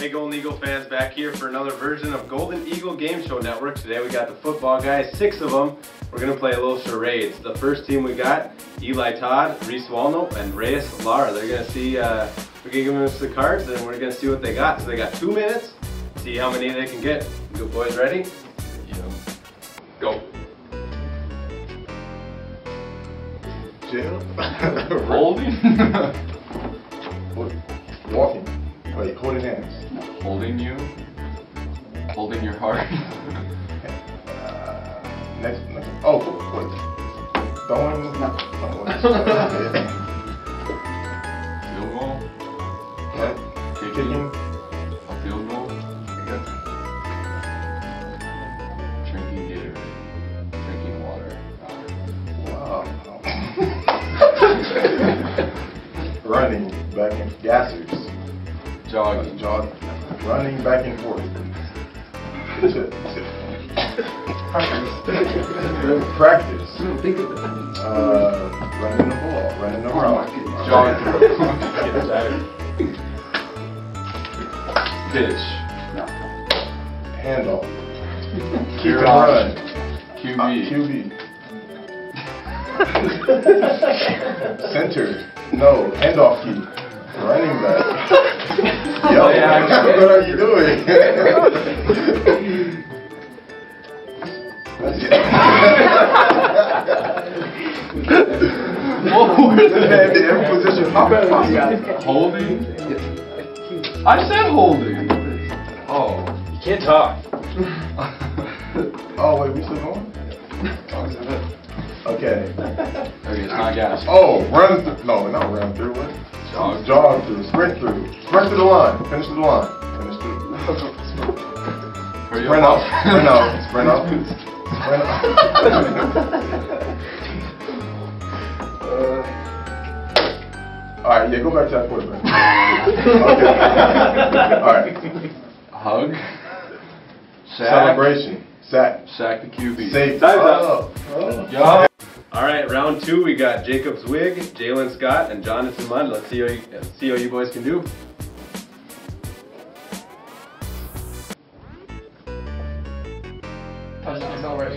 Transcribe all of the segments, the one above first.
Hey Golden Eagle fans, back here for another version of Golden Eagle Game Show Network. Today we got the football guys, six of them. We're gonna play a little charades. The first team we got, Eli Todd, Reese Walno, and Reyes Lara. They're gonna see, uh, we're gonna give them the cards and we're gonna see what they got. So they got two minutes, see how many they can get. You boys ready? Yeah. Go. Jail? Holding? Wait, holding hands. Holding you? Holding your heart? Uh, next, next. Oh, wait. Throwing. No. Field goal? What? Kicking. A field goal? Drinking Gatorade. Drinking water. Wow. Running back and gassers. Jogging. Jogging. Running back and forth. Practice. Practice. Think of it. Uh, running the ball. Running the ball. Jogging. Jogging. Pitch. Handoff. Keep Your and option. run. QB. Uh, QB. Center. No. Handoff key. What are you doing? Whoa, where's the every position. Hop. Holding? I said holding. Oh. You can't talk. Oh, wait, we still going? Oh, okay. Okay, it's not gas. Oh, run through. No, not run through. What? Jog. Jog through. Sprint through. Sprint through the line. Finish the line. Finish through. Hurry Sprint up. out. Sprint out. Sprint out. Uh, all right, yeah, go back to that quarterback. okay. All right. Hug. Sack. Celebration. Sack. Sack the QB. Safe. Time's up. Oh. Oh. Yeah. All right, round two, we got Jacob Zwig, Jalen Scott, and Jonathan Munn. Let's see how you, see how you boys can do.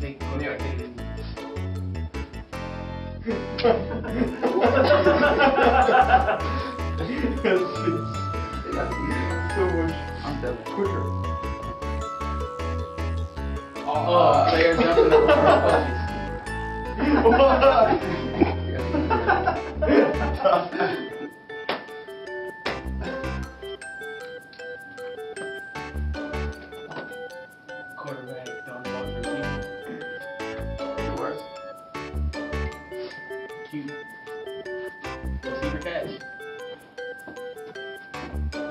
Think, yeah, think. I'm done. Quicker. Oh, player jumping the Quarterback,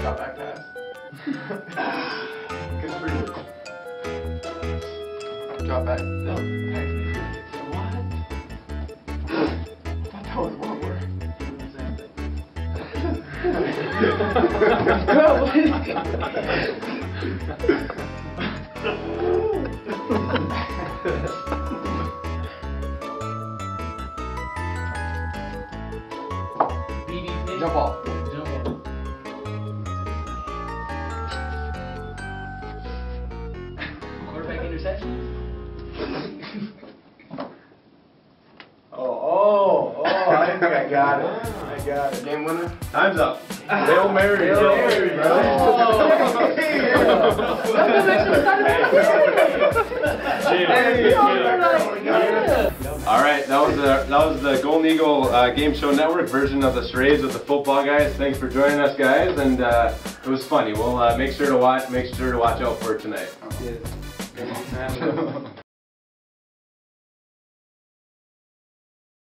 Drop back pass. Good for you. Drop back. No. What? I thought that was one word. Same thing. Jump off. Jump off. I got it. I got it. Game winner? Time's up. Hail Mary. Hail Mary, All right, that was the that was the Golden Eagle uh, Game Show Network version of the charades with the football guys. Thanks for joining us, guys, and uh, it was funny. We'll uh, make sure to watch make sure to watch out for it tonight.